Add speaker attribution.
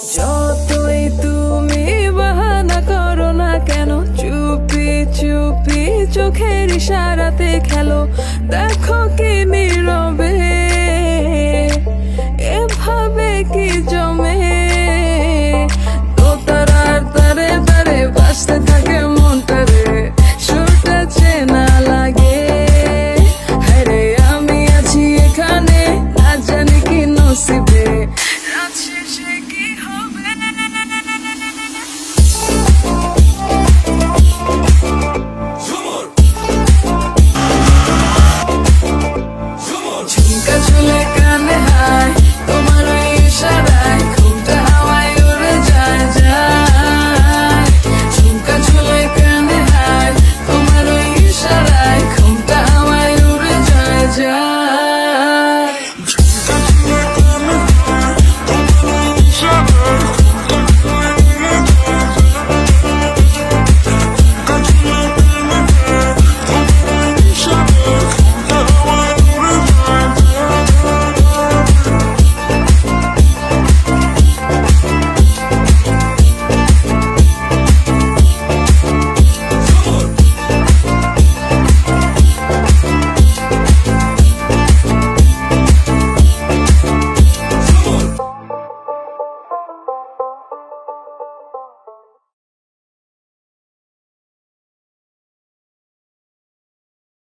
Speaker 1: যতই তুমি বাহানা করো না কেন, চুপি চুপি চোখের ইশারাতে খেলো। দেখো কি নীরবে, এভাবে কি জমে। তো তার তারে তারে বাঁচতে থাকে